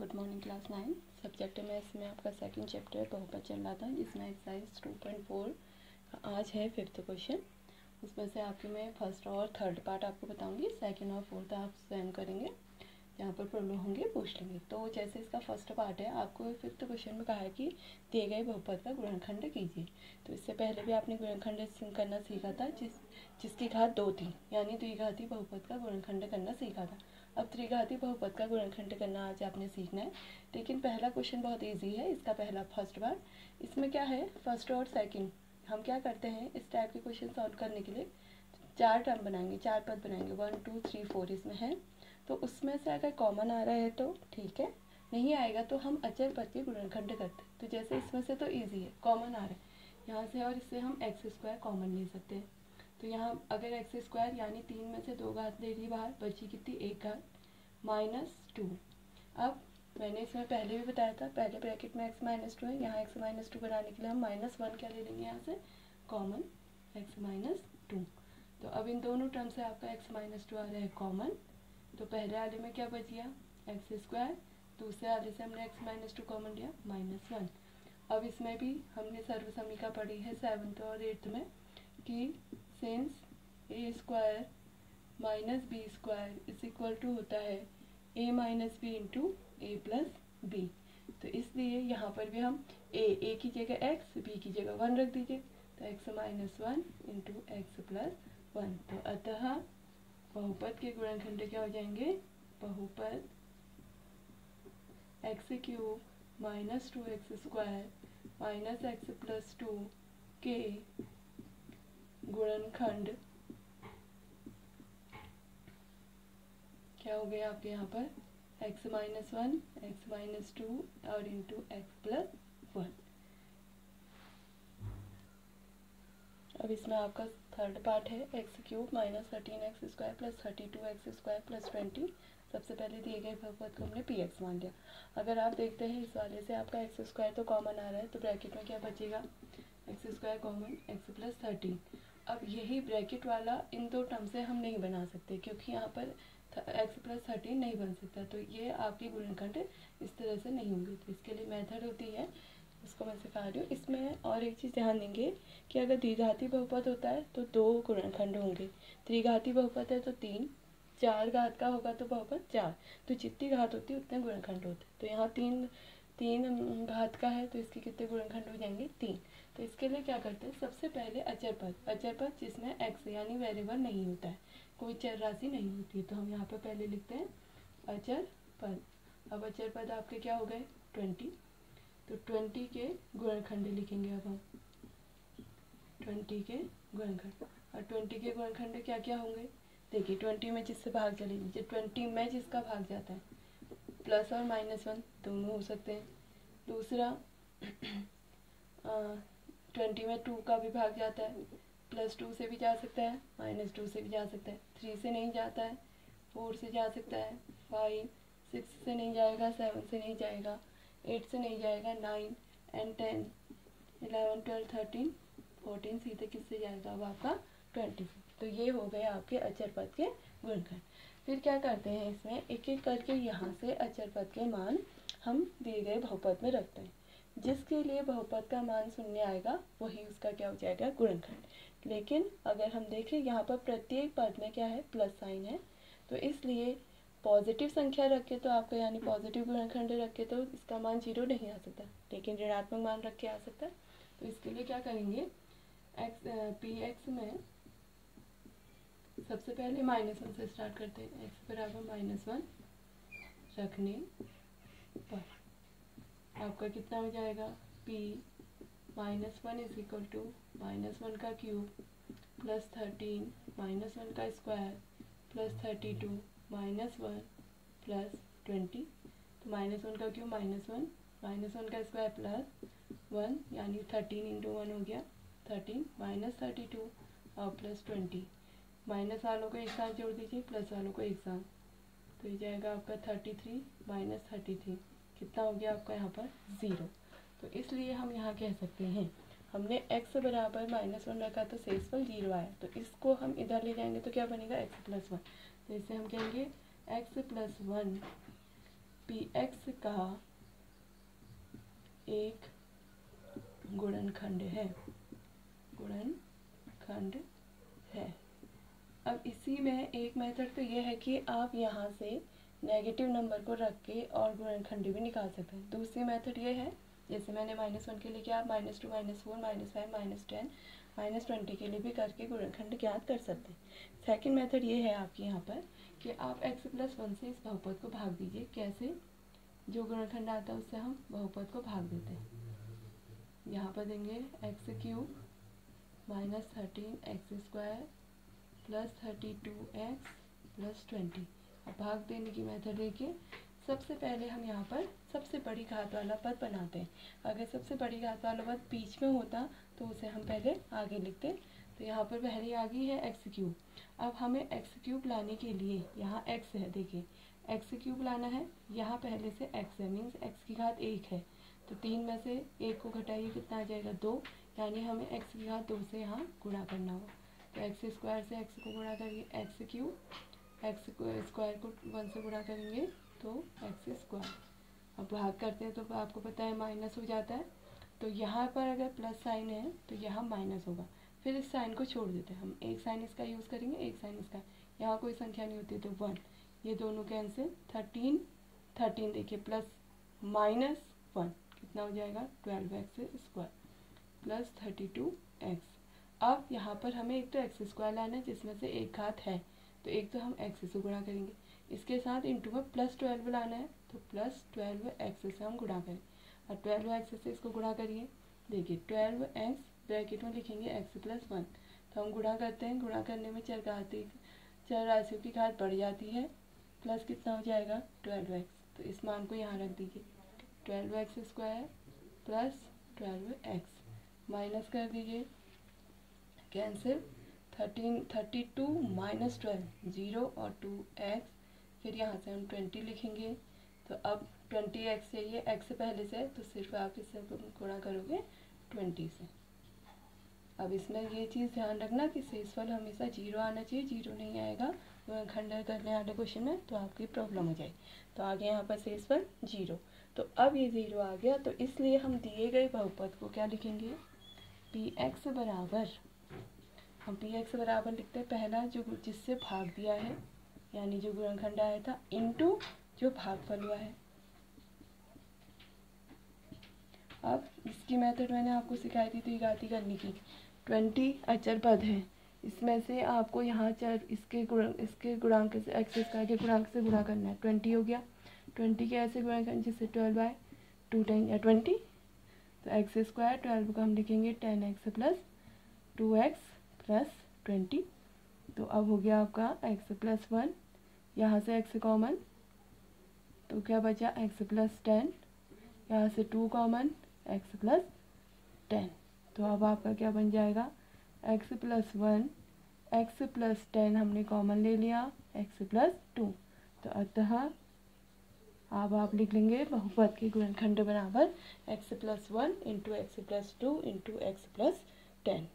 Good morning class nine subject में इसमें आपका सेकंड चैप्टर बहुपद चल रहा था, जिसमें एक्सरसाइज टू पॉइंट फोर आज है फिफ्थ क्वेश्चन उसमें से आपके मैं फ़र्स्ट और थर्ड पार्ट आपको बताऊँगी सेकंड और फोर्थ आप स्वयं करेंगे, जहाँ पर प्रॉब्लम होंगे, पूछ लेंगे. तो जैसे इसका फ़र्स्ट पार्ट है, आपको फिफ्थ क्वेश्चन में कहा है कि दिए गए बहुपद का गुणनखंड कीजिए. तो इससे पहले भी आपने गुणनखंड करना सीखा था, जिस, जिसकी घात दो थी, यानी द्विघाती बहुपद का गुणनखंड करना सीखा था. अब त्रिघाती बहुपद का गुणनखंड करना आज आपने सीखना है। लेकिन पहला क्वेश्चन बहुत इजी है, इसका पहला फ़र्स्ट बार इसमें क्या है? फ़र्स्ट और सेकंड हम क्या करते हैं इस टाइप के क्वेश्चन सॉल्व करने के लिए? चार टर्म बनाएँगे, चार पद बनाएँगे। वन टू थ्री फोर इसमें है। तो उसमें से अगर कॉमन आ रहा है तो ठीक है। नहीं आएगा तो हम अचर पद के गुणनखंड करते तो जैसे इसमें से तो ईजी है कॉमन आ रहा है। यहाँ से और इससे हम एक्स स्क्वायर कॉमन ले सकते हैं। तो यहाँ अगर एक्स स्क्वायर यानी तीन में से दो घात ले ली बाहर, बची कितनी? एक घात। माइनस टू अब मैंने इसमें पहले भी बताया था, पहले ब्रैकेट में एक्स माइनस टू है, यहाँ एक्स माइनस टू बनाने के लिए हम माइनस वन क्या ले लेंगे यहाँ से? कॉमन एक्स माइनस टू तो अब इन दोनों टर्म से आपका एक्स माइनस टू आ रहा है कॉमन तो पहले वाले में क्या बच गया? एक्स स्क्वायर दूसरे वाले से हमने एक्स माइनस टू कॉमन लिया माइनस वन अब इसमें भी हमने सर्व समीका पढ़ी है सेवन्थ और एट्थ में कि since a square minus b square is equal to होता है a minus b into a plus b तो इसलिए यहाँ पर भी हम ए ए की जगह एक्स बी की जगह वन रख दीजिए। तो x minus one into x plus one तो अतः बहुपद के गुणनखंड क्या हो जाएँगे? बहुपद x cube minus two x square minus x plus two के गुणनखंड क्या हो गया आपके यहाँ पर? X minus one x minus two और इंटू एक्स प्लस वन अब इसमें आपका थर्ड पार्ट है x cube minus thirteen x square plus thirty two x square plus twenty सबसे पहले दिए गए बहुपद को हमने पी एक्स मान लिया। अगर आप देखते हैं इस वाले से आपका एक्स स्क्वायर तो कॉमन आ रहा है तो ब्रैकेट में क्या बचेगा? X square common x plus thirteen अब यही ब्रैकेट वाला इन दो टर्म से हम नहीं बना सकते, क्योंकि यहाँ पर एक्स प्लस थर्टीन नहीं बन सकता तो ये आपकी गुणनखंड इस तरह से नहीं होंगे। तो इसके लिए मेथड होती है, उसको मैं सिखा रही हूँ। इसमें और एक चीज़ ध्यान देंगे कि अगर द्विघाती बहुपद होता है तो दो गुणनखंड होंगे। त्रिघाती बहुपद है तो तीन, चार घात का होगा तो बहुपद चार। तो जितनी घात होती है, उतने गुणनखंड होते तो यहाँ तीन तीन घात का है तो इसके कितने गुणनखंड हो जाएँगे? तीन। तो इसके लिए क्या करते हैं? सबसे पहले अचर पद। अचर पद जिसमें एक्स यानी वेरिएबल नहीं होता है। कोई चर राशि नहीं होती तो हम यहाँ पर पहले लिखते हैं अचर पद। अब अचर पद आपके क्या हो गए? ट्वेंटी तो ट्वेंटी के गुणनखंड लिखेंगे अब हम। ट्वेंटी के गुणनखंड। और ट्वेंटी के गुणनखंड क्या क्या होंगे? देखिए ट्वेंटी में जिससे भाग चले लीजिए ट्वेंटी में जिसका भाग जाता है। प्लस और माइनस वन दोनों हो सकते हैं। दूसरा ट्वेंटी में टू का भी भाग जाता है, प्लस टू से भी जा सकता है, माइनस टू से भी जा सकता है, थ्री से नहीं जाता है, फोर से जा सकता है, फाइव, सिक्स से नहीं जाएगा, सेवन से नहीं जाएगा, एट से नहीं जाएगा, nine, and ten eleven twelve, thirteen, fourteen, सीधे किससे जाएगा? अब आपका ट्वेंटी तो ये हो गए आपके अचर पद के गुणखंड फिर क्या करते हैं इसमें? एक एक करके यहाँ से अचर पद के मान हम दिए गए बहुपद में रखते हैं। जिसके लिए बहुपद का मान शून्य आएगा, वही उसका क्या हो जाएगा? गुणनखंड। लेकिन अगर हम देखें, यहाँ पर प्रत्येक पद में क्या है? प्लस साइन है। तो इसलिए पॉजिटिव संख्या रखे तो आपका यानी पॉजिटिव गुणनखंड रखे तो इसका मान ज़ीरो नहीं आ सकता। लेकिन ऋणात्मक मान रख के आ सकता है। तो इसके लिए क्या करेंगे? एक्स पी एक्स में सबसे पहले माइनस वन से स्टार्ट करते हैं। एक्स बराबर माइनस वन रखने पर। आपका कितना हो जाएगा? P minus one is equal to minus one का cube plus thirteen minus one का square plus thirty two minus one plus twenty तो माइनस वन का cube minus one minus one का स्क्वायर प्लस वन यानी thirteen into one हो गया. Thirteen minus thirty two और plus twenty minus वालों को एक साथ जोड़ दीजिए प्लस वालों को एक साथ. तो ये जाएगा आपका thirty three minus thirty three कितना हो गया आपका यहाँ पर? ज़ीरो तो इसलिए हम यहाँ कह सकते हैं, हमने x बराबर माइनस वन रखा तो शेषफल ज़ीरो आया। तो इसको हम इधर ले जाएँगे तो क्या बनेगा? X प्लस वन तो इसे हम कहेंगे x plus one p x का एक गुणनखंड है। गुणनखंड है। अब इसी में एक मेथड तो ये है कि आप यहाँ से नेगेटिव नंबर को रख के और गुणनखंड भी निकाल सकते हैं। दूसरी मेथड ये है, जैसे मैंने माइनस वन के लिए किया आप minus two minus four minus five minus ten minus twenty के लिए भी करके गुणनखंड ज्ञात कर सकते हैं। सेकेंड मेथड ये है आपके यहाँ पर कि आप एक्स प्लस वन से इस बहुपद को भाग दीजिए। कैसे? जो गुणनखंड आता है उससे हम बहुपद को भाग देते हैं। यहाँ पर देंगे x cube minus thirteen x square plus thirty two x plus twenty अब भाग देने की मेथड देखिए सबसे पहले हम यहाँ पर सबसे बड़ी घात वाला पद बनाते हैं। अगर सबसे बड़ी घात वाला पद बीच में होता तो उसे हम पहले आगे लिखते तो यहाँ पर पहले आ गई है एक्स क्यूब अब हमें एक्स क्यूब लाने के लिए यहाँ एक्स है, देखिए। एक्स क्यूब लाना है, यहाँ पहले से एक्स है मीन्स एक्स की घात एक है। तो तीन में से एक को घटाइए, कितना आ जाएगा? दो। यानी हमें एक्स की घात दो से यहाँ गुणा करना होगा। तो एक्स स्क्वायर से एक्स को गुणा करिए एक्स क्यूब एक्स स्क्वायर को वन से गुणा करेंगे तो एक्स स्क्वायर। अब भाग करते हैं तो आपको पता है माइनस हो जाता है। तो यहाँ पर अगर प्लस साइन है तो यहाँ माइनस होगा। फिर इस साइन को छोड़ देते हैं। हम एक साइन इसका यूज़ करेंगे, एक साइन इसका। यहाँ कोई संख्या नहीं होती तो वन। ये दोनों कैंसिल थर्टीन थर्टीन देखिए प्लस माइनस वन कितना हो जाएगा? Twelve x square plus thirty two x अब यहाँ पर हमें एक तो एक्स स्क्वायर लाना है, जिसमें से एक घात है। तो एक तो हम एक्स से गुणा करेंगे। इसके साथ इंटू में प्लस ट्वेल्व लाना है तो प्लस ट्वेल्व एक्स से हम गुणा करें। और ट्वेल्व एक्स से इसको गुणा करिए। देखिए ट्वेल्व एक्स ब्रैकेट में लिखेंगे एक्स प्लस वन तो हम गुणा करते हैं। गुणा करने में चर घाती, चर राशियों की घात बढ़ जाती है। प्लस कितना हो जाएगा? ट्वेल्व एक्स तो इस मान को यहाँ रख दीजिए। Twelve x square plus twelve x minus कर दीजिए। Cancel thirteen thirty two minus twelve zero और टू एक्स फिर यहाँ से हम ट्वेंटी लिखेंगे। तो अब ट्वेंटी एक्स चाहिए एक्स से पहले से तो सिर्फ़ आप इससे गुणा करोगे ट्वेंटी से। अब इसमें ये चीज़ ध्यान रखना कि शेषफल हमेशा ज़ीरो आना चाहिए ज़ीरो नहीं आएगा। खंडन करने वाले क्वेश्चन में तो आपकी प्रॉब्लम हो जाएगी। तो आगे यहाँ पर शेषफल ज़ीरो तो अब ये ज़ीरो आ गया तो इसलिए हम दिए गए बहुपद को क्या लिखेंगे? पी एक्स बराबर हम पी एक्स बराबर लिखते हैं, पहला जो जिससे भाग दिया है, यानी जो गुणनखंड आया था इनटू जो भागफल हुआ है। अब इसकी मेथड मैंने आपको सिखाई थी तो गाती करने की। ट्वेंटी अचर पद है। इसमें से आपको यहाँ चर इसके गुण इसके गुणांक से एक्स स्क्वायर के गुणांक से गुणा करना है। ट्वेंटी हो गया। ट्वेंटी के ऐसे गुणा करना जिससे ट्वेल्व बाय टू टेन या ट्वेंटी तो एक्स स्क्वायर ट्वेल्व को हम लिखेंगे ten x plus two x plus twenty तो अब हो गया आपका एक्स प्लस वन यहाँ से एक्स कॉमन तो क्या बचा एक्स प्लस टेन यहाँ से two common x plus ten तो अब आपका क्या बन जाएगा? X plus one x plus ten हमने कॉमन ले लिया एक्स प्लस टू तो अतः अब आप लिख लेंगे बहुपद के गुणनखंड बराबर x plus one into x plus two into x plus ten